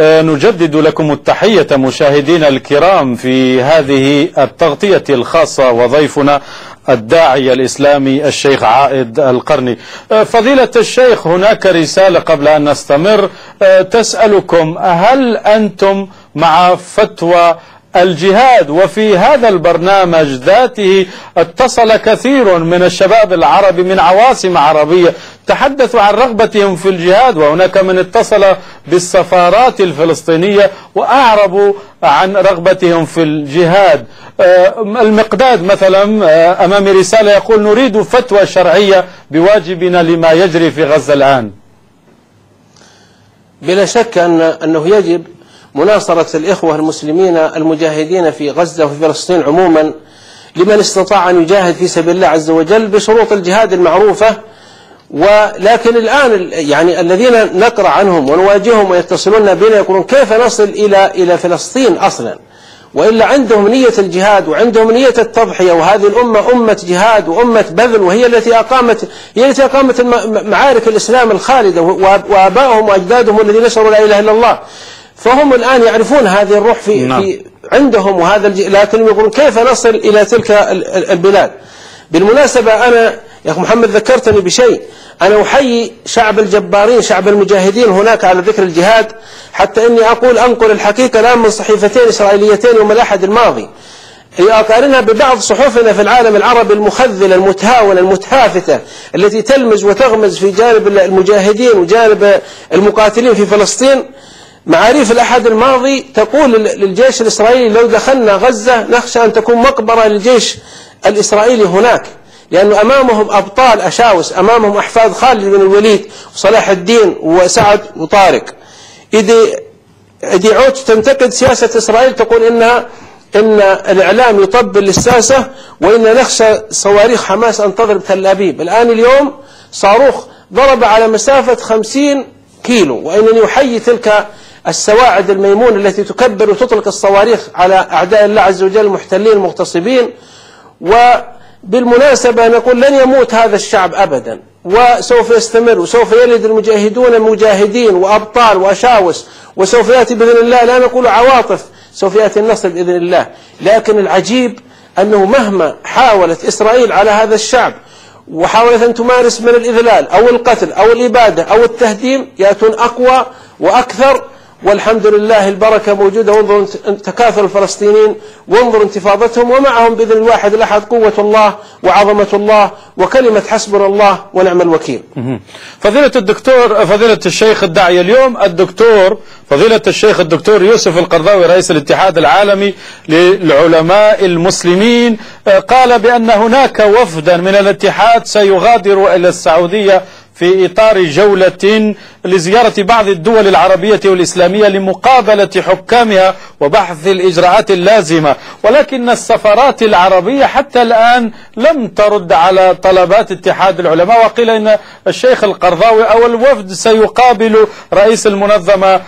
نجدد لكم التحية مشاهدينا الكرام في هذه التغطية الخاصة وضيفنا الداعي الإسلامي الشيخ عائد القرني. فضيلة الشيخ هناك رسالة قبل أن نستمر. تسألكم هل أنتم مع فتوى الجهاد وفي هذا البرنامج ذاته اتصل كثير من الشباب العربي من عواصم عربية تحدثوا عن رغبتهم في الجهاد وهناك من اتصل بالسفارات الفلسطينية وأعربوا عن رغبتهم في الجهاد. المقداد مثلا أمام رسالة يقول نريد فتوى شرعية بواجبنا لما يجري في غزة الآن. بلا شك أن أنه يجب مناصرة الإخوة المسلمين المجاهدين في غزة وفي فلسطين عموما لمن استطاع أن يجاهد في سبيل الله عز وجل بشروط الجهاد المعروفة. ولكن الآن يعني الذين نقرأ عنهم ونواجههم ويتصلون بنا يقولون كيف نصل إلى إلى فلسطين أصلا؟ وإلا عندهم نية الجهاد وعندهم نية التضحية وهذه الأمة أمة جهاد وأمة بذل وهي التي أقامت هي التي أقامت معارك الإسلام الخالدة وآبائهم وأجدادهم الذين نشروا لا إله إلا الله. فهم الآن يعرفون هذه الروح في, نعم. في عندهم وهذا لكن يقولون كيف نصل إلى تلك البلاد؟ بالمناسبة أنا يا أخي محمد ذكرتني بشيء. أنا أحيي شعب الجبارين شعب المجاهدين هناك على ذكر الجهاد حتى إني أقول أنقل الحقيقة الآن من صحيفتين إسرائيليتين يوم الأحد الماضي. أقارنها ببعض صحفنا في العالم العربي المخذلة المتهاونة المتهافتة التي تلمز وتغمز في جانب المجاهدين وجانب المقاتلين في فلسطين. معاريف الأحد الماضي تقول للجيش الإسرائيلي لو دخلنا غزة نخشى أن تكون مقبرة للجيش الإسرائيلي هناك لأنه أمامهم أبطال أشاوس أمامهم أحفاد خالد بن الوليد وصلاح الدين وسعد وطارق. إذا عود تنتقد سياسة إسرائيل تقول إنها إن الإعلام يطبل للساسة وإن نخشى صواريخ حماس أن تضرب تل أبيب. الآن اليوم صاروخ ضرب على مسافة خمسين كيلو وإنني أحيي تلك السواعد الميمون التي تكبر وتطلق الصواريخ على أعداء الله عز وجل المحتلين المغتصبين. وبالمناسبة نقول لن يموت هذا الشعب أبدا. وسوف يستمر وسوف يلد المجاهدون مجاهدين وأبطال وأشاوس. وسوف يأتي بإذن الله لا نقول عواطف سوف يأتي النصر بإذن الله. لكن العجيب أنه مهما حاولت إسرائيل على هذا الشعب وحاولت أن تمارس من الإذلال أو القتل أو الإبادة أو التهديم يأتون أقوى وأكثر. والحمد لله البركة موجودة. وانظر تكاثر الفلسطينيين. وانظر انتفاضتهم. ومعهم بإذن الواحد الأحد قوة الله وعظمة الله وكلمة حسبنا الله ونعم الوكيل. فضيلة الدكتور فضيلة الشيخ الداعية اليوم الدكتور فضيلة الشيخ الدكتور يوسف القرضاوي رئيس الاتحاد العالمي للعلماء المسلمين قال بأن هناك وفدا من الاتحاد سيغادر إلى السعودية في إطار جولة لزيارة بعض الدول العربية والإسلامية لمقابلة حكامها وبحث الإجراءات اللازمة. ولكن السفارات العربية حتى الآن لم ترد على طلبات اتحاد العلماء. وقيل أن الشيخ القرضاوي أو الوفد سيقابل رئيس المنظمة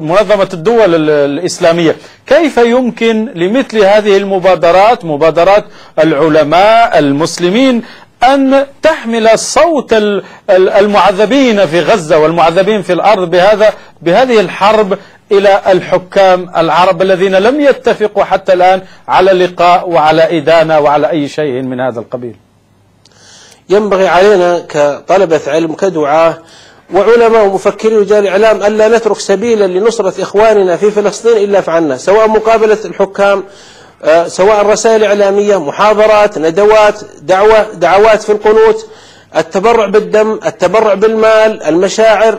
منظمة الدول الإسلامية. كيف يمكن لمثل هذه المبادرات مبادرات العلماء المسلمين أن تحمل صوت المعذبين في غزة والمعذبين في الأرض بهذا بهذه الحرب إلى الحكام العرب الذين لم يتفقوا حتى الآن على لقاء وعلى إدانة وعلى أي شيء من هذا القبيل. ينبغي علينا كطلبة علم كدعاة وعلماء ومفكرين ورجال إعلام ألا نترك سبيلا لنصرة إخواننا في فلسطين إلا فعلنا سواء مقابلة الحكام سواء رسائل إعلامية محاضرات ندوات دعوة دعوات في القنوت التبرع بالدم التبرع بالمال المشاعر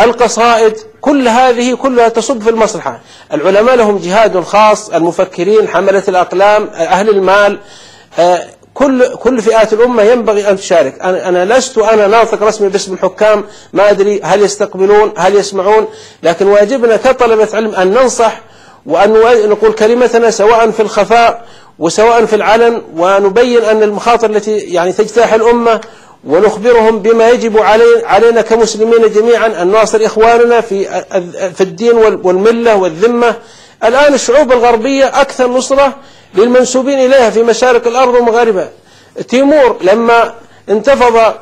القصائد كل هذه كلها تصب في المصلحة. العلماء لهم جهاد خاص المفكرين حملة الأقلام أهل المال آه، كل كل فئات الأمة ينبغي أن تشارك. أنا, أنا لست أنا ناطق رسمي باسم الحكام ما أدري هل يستقبلون هل يسمعون لكن واجبنا كطلبة علم أن ننصح وأن نقول كلمتنا سواء في الخفاء وسواء في العلن ونبين أن المخاطر التي يعني تجتاح الأمة ونخبرهم بما يجب علينا كمسلمين جميعا أن نواصل إخواننا في في الدين والملة والذمة. الآن الشعوب الغربية أكثر نصرة للمنسوبين إليها في مشارق الأرض ومغاربها. تيمور لما انتفض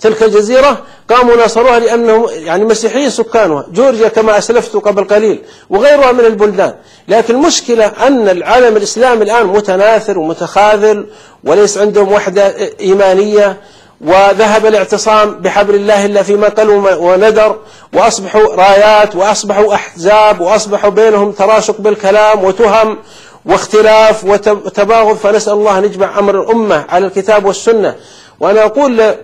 تلك الجزيرة قاموا ناصروها لأنهم يعني مسيحيين سكانها. جورجيا كما أسلفت قبل قليل وغيرها من البلدان. لكن المشكلة أن العالم الإسلامي الآن متناثر ومتخاذل وليس عندهم وحدة إيمانية وذهب الاعتصام بحبل الله إلا فيما قل وندر وأصبحوا رايات وأصبحوا أحزاب وأصبحوا بينهم تراشق بالكلام وتهم واختلاف وتباغض. فنسأل الله أن يجمع أمر الأمة على الكتاب والسنة. وأنا أقول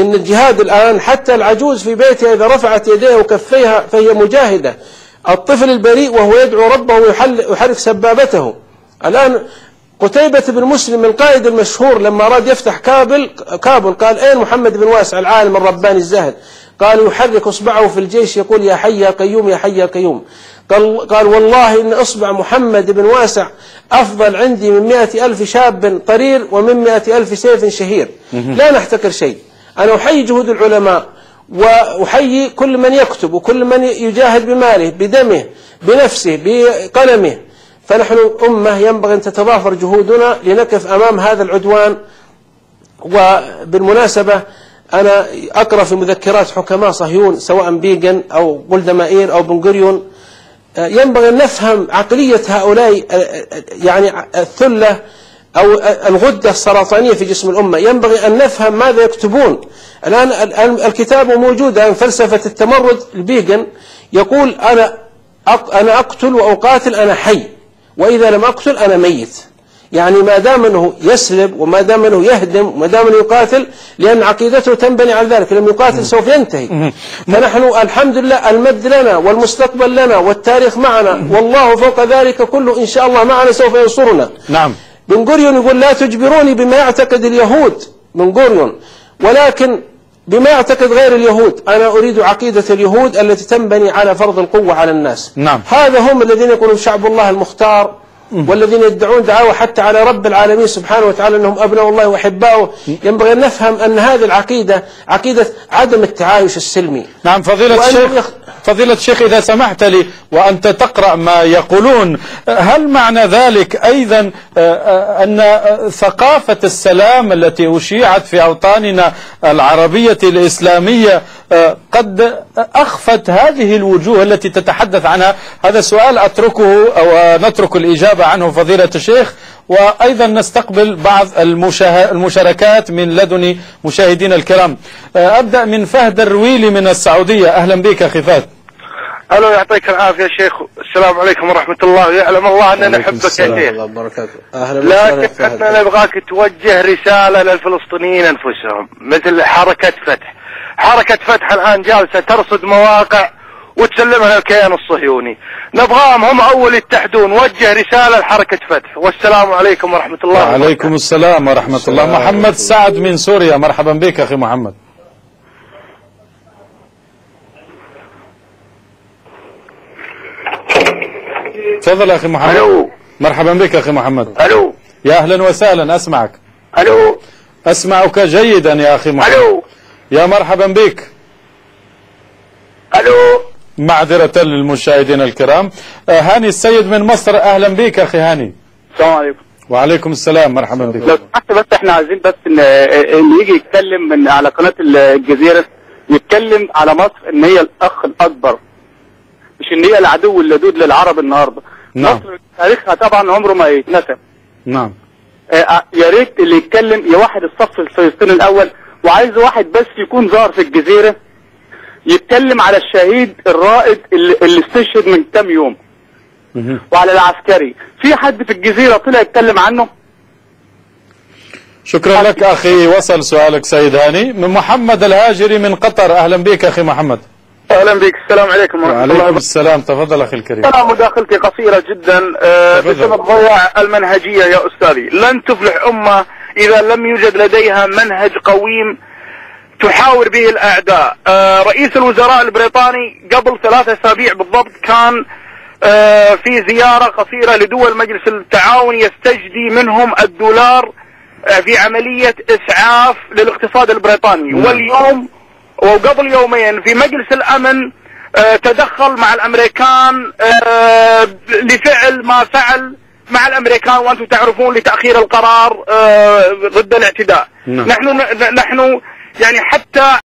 إن الجهاد الآن حتى العجوز في بيتها إذا رفعت يديها وكفيها فهي مجاهدة. الطفل البريء وهو يدعو ربه ويحرك سبابته. الآن قتيبة بن مسلم القائد المشهور لما أراد يفتح كابل كابل قال أين محمد بن واسع العالم الرباني الزاهد قال يحرك إصبعه في الجيش يقول يا حي يا قيوم يا حي يا قيوم. قال, قال والله إن إصبع محمد بن واسع أفضل عندي من مئة ألف شاب طرير ومن مئة ألف سيف شهير. لا نحتكر شيء. أنا أحيي جهود العلماء وأحيي كل من يكتب وكل من يجاهد بماله بدمه بنفسه بقلمه. فنحن أمة ينبغي أن تتضافر جهودنا لنقف أمام هذا العدوان. وبالمناسبة أنا أقرأ في مذكرات حكماء صهيون سواء بيغن أو مائير أو بنغوريون. ينبغي أن نفهم عقلية هؤلاء يعني الثلة أو الغدة السرطانية في جسم الأمة. ينبغي أن نفهم ماذا يكتبون. الآن الكتاب موجود الآن فلسفة التمرد. البيغن يقول أنا أنا أقتل وأقاتل أنا حي. وإذا لم أقتل أنا ميت. يعني ما دام أنه يسلب وما دام أنه يهدم وما دام أنه يقاتل لأن عقيدته تنبني على ذلك. لم يقاتل سوف ينتهي. فنحن الحمد لله المجد لنا والمستقبل لنا والتاريخ معنا. والله فوق ذلك كله إن شاء الله معنا سوف ينصرنا. نعم. بن غوريون يقول لا تجبروني بما يعتقد اليهود بن غوريون ولكن بما يعتقد غير اليهود أنا أريد عقيدة اليهود التي تنبني على فرض القوة على الناس. نعم. هذا هم الذين يقولون شعب الله المختار والذين يدعون دعاوى حتى على رب العالمين سبحانه وتعالى أنهم أبناء الله وأحباؤه. ينبغي أن نفهم أن هذه العقيدة عقيدة عدم التعايش السلمي. نعم فضيلة الشيخ. يخ... فضيلة الشيخ إذا سمحت لي وأنت تقرأ ما يقولون هل معنى ذلك أيضا أن ثقافة السلام التي أشيعت في أوطاننا العربية الإسلامية قد أخفت هذه الوجوه التي تتحدث عنها؟ هذا سؤال أتركه أو نترك الإجابة عنه فضيلة الشيخ. وأيضا نستقبل بعض المشاركات من لدن مشاهدين الكرام. أبدأ من فهد الرويلي من السعودية. أهلا بك أخي فهد. ألو يعطيك العافية شيخ. السلام عليكم ورحمة الله. ويعلم الله أننا نحبك يا شيخ لكن إحنا نبغاك توجه رسالة للفلسطينيين أنفسهم مثل حركة فتح. حركة فتح الآن جالسة ترصد مواقع وتسلمها للكيان الصهيوني. نبغاهم هم أول يتحدون. وجه رسالة لحركة فتح. والسلام عليكم ورحمة الله وعليكم السلام ورحمة الله. محمد سعد من سوريا. مرحبا بك أخي محمد. تفضل أخي محمد. ألو. مرحبا بك أخي محمد. ألو. يا أهلا وسهلا. أسمعك. ألو. أسمعك جيدا يا أخي محمد. ألو. يا مرحبا بك. ألو. معذرة للمشاهدين الكرام. هاني السيد من مصر أهلا بك أخي هاني. السلام عليكم. وعليكم السلام مرحبا بك. لو سمحت بس إحنا عايزين بس إن إن يجي يتكلم من على قناة الجزيرة يتكلم على مصر إن هي الأخ الأكبر مش إن هي العدو اللدود للعرب النهارده. نعم. مصر تاريخها طبعا عمره ما يتنسى. نعم. آه، يا ريت اللي يتكلم يوحد الصف الفلسطيني الأول وعايز واحد بس يكون ظاهر في الجزيرة يتكلم على الشهيد الرائد اللي, اللي استشهد من كام يوم. وعلى العسكري. في حد في الجزيرة طلع يتكلم عنه؟ شكرا لك أخي وصل سؤالك سيد هاني. من محمد الهاجري من قطر. أهلا بك أخي محمد. أهلا بك. السلام عليكم ورحمة الله وعليكم وبركاته. السلام. تفضل أخي الكريم. أنا مداخلتي قصيرة جدا. آه،. بسبب ضياع المنهجية يا أستاذي. لن تفلح أمة إذا لم يوجد لديها منهج قويم تحاور به الأعداء. آه، رئيس الوزراء البريطاني قبل ثلاثة أسابيع بالضبط كان آه، في زيارة قصيرة لدول مجلس التعاون يستجدي منهم الدولار آه، في عملية إسعاف للاقتصاد البريطاني. واليوم وقبل يومين في مجلس الأمن آه، تدخل مع الأمريكان آه، لفعل ما فعل مع الأمريكان وأنتم تعرفون لتأخير القرار ضد الاعتداء. نعم. نحن نحن يعني حتى